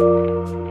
Música